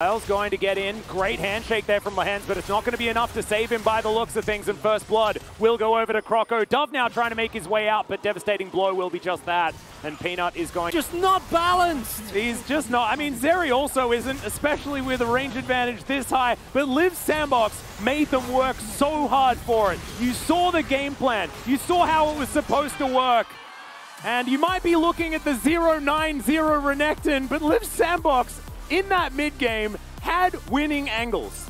Lyle's going to get in. Great handshake there from Lehends, but it's not going to be enough to save him by the looks of things. And First Blood will go over to Croco. Dove now trying to make his way out, but Devastating Blow will be just that. And Peanut is going... Just not balanced! He's just not... I mean, Zeri also isn't, especially with a range advantage this high. But Liiv Sandbox made them work so hard for it. You saw the game plan. You saw how it was supposed to work. And you might be looking at the 0-9-0 Renekton, but Liiv Sandbox in that mid game had winning angles.